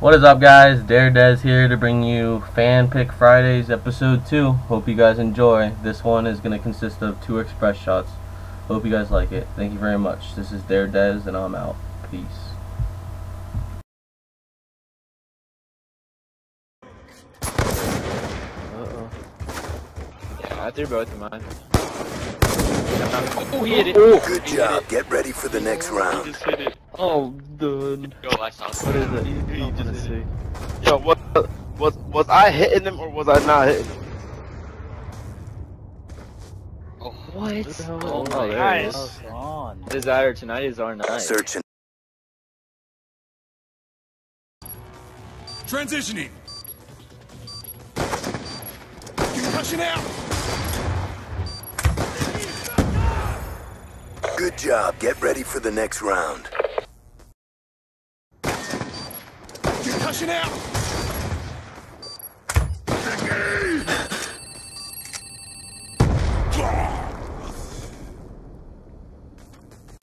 What is up guys? Dare Dez here to bring you Fan Pick Fridays episode 2. Hope you guys enjoy. This one is going to consist of two express shots. Hope you guys like it. Thank you very much. This is Dare Dez and I'm out. Peace. Uh-oh. Yeah, I threw both of mine. Oh, he hit it. Good job. Get ready for the next He round. just hit it. Oh, dude. Yo, I saw What is it? He I just wanna hit see. Yo, what was was I hitting him or was I not hitting him? Oh, what? the? Oh, Oh, my there it gosh. Desire tonight is our night. Searching. Transitioning. Concussion out. Job. Get ready for the next round. Concussion out.